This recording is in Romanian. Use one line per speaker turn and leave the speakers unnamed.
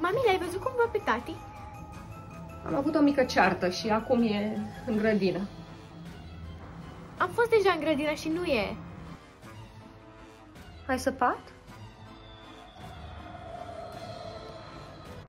Mami, l-ai văzut cum va pe tati?
Am avut o mică ceartă și acum e în grădină.
Am fost deja în grădină și nu e.
Ai săpat?